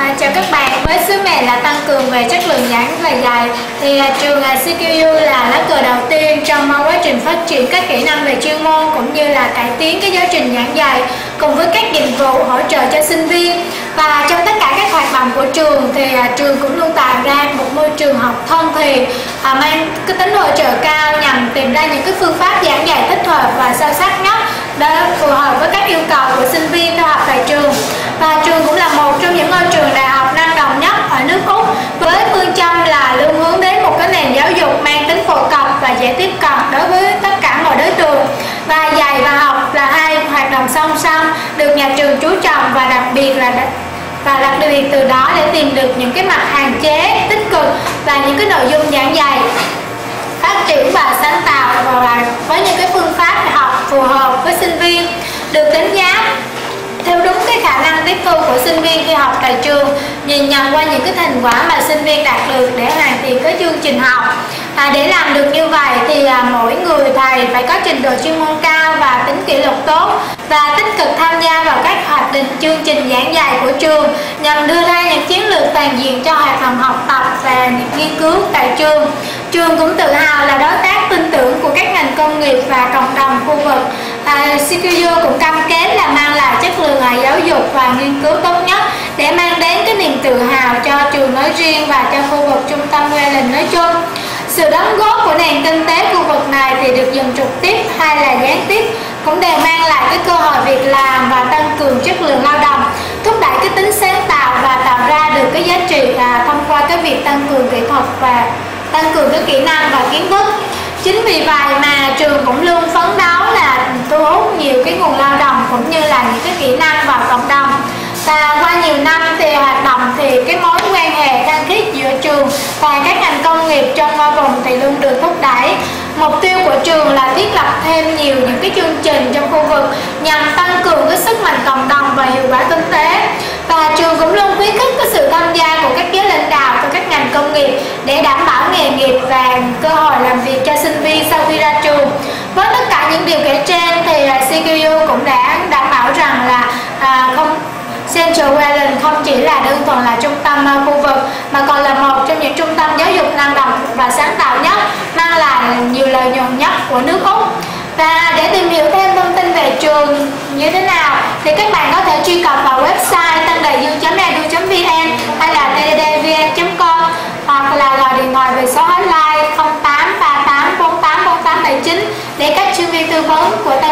À, chào các bạn, với sứ mệnh là tăng cường về chất lượng giảng và dạy thì ờ, trường ờ, CQU là lá cờ đầu tiên trong quá trình phát triển các kỹ năng về chuyên môn cũng như là cải tiến cái giáo trình giảng dạy cùng với các dịch vụ hỗ trợ cho sinh viên. Và trong tất cả các hoạt động của trường thì trường cũng luôn tạo ra một môi trường học thân thiện à, mang cái tính hỗ trợ cao nhằm tìm ra những cái phương pháp giảng dạy thích hợp và sâu sắc nhất để phù hợp với các yêu cầu của sinh viên theo học tại trường và trường cũng là một trong những ngôi trường đại học năng động nhất ở nước Úc với phương châm là luôn hướng đến một cái nền giáo dục mang tính phổ cập và dễ tiếp cận đối với tất cả mọi đối tượng và dạy và học là hai hoạt động song song được nhà trường chú trọng và đặc biệt là và đặc biệt từ đó để tìm được những cái mặt hạn chế, tích cực và những cái nội dung giảng dạy. Phát triển và sáng tạo và với những cái phương pháp học phù hợp với sinh viên, được đánh giá theo đúng cái khả năng tiếp thu của sinh viên khi học tại trường nhìn nhận qua những cái thành quả mà sinh viên đạt được để hoàn thiện cái chương trình học. À, để làm được như vậy thì à, mỗi người thầy phải có trình độ chuyên môn cao và tính kỷ luật tốt và tích cực tham gia vào các hoạt định chương trình giảng dạy của trường nhằm đưa ra những chiến lược toàn diện cho hoạt động học tập và nghiên cứu tại trường. Trường cũng tự hào là đối tác tin tưởng của các ngành công nghiệp và cộng đồng khu vực. À, CQU cũng cam kết là mang lại chất lượng à, giáo dục và nghiên cứu tốt nhất để mang đến cái niềm tự hào cho trường nói riêng và cho khu vực trung tâm Welland nói chung. Sự đóng góp của nền kinh tế khu vực này thì được dùng trực tiếp hay là gián tiếp cũng đều mang lại cái cơ hội việc làm và tăng cường chất lượng lao động, thúc đẩy cái tính sáng tạo và tạo ra được cái giá trị và thông qua cái việc tăng cường kỹ thuật và tăng cường cái kỹ năng và kiến thức. Chính vì vậy mà trường cũng luôn phấn đấu là thu hút nhiều cái nguồn lao động cũng như là những cái kỹ năng và qua nhiều năm thì hoạt động thì cái mối quan hệ khăng khít giữa trường và các ngành công nghiệp trong vùng thì luôn được thúc đẩy. Mục tiêu của trường là thiết lập thêm nhiều những cái chương trình trong khu vực nhằm tăng cường cái sức mạnh cộng đồng và hiệu quả kinh tế. Và trường cũng luôn khuyến khích cái sự tham gia của các giới lãnh đạo của các ngành công nghiệp để đảm bảo nghề nghiệp và cơ hội làm việc cho sinh viên sau khi ra trường. Với tất cả những điều kể trên thì à, CQU cũng đã Central Garden không chỉ là đơn thuần là trung tâm à, khu vực mà còn là một trong những trung tâm giáo dục năng động và sáng tạo nhất, mang lại nhiều lợi nhuận nhất của nước Úc. Và để tìm hiểu thêm thông tin về trường như thế nào thì các bạn có thể truy cập vào website tân đại dương.edu.vn hay là tddvn.com hoặc là gọi điện thoại về số hotline 0838484879 để các chuyên viên tư vấn của tân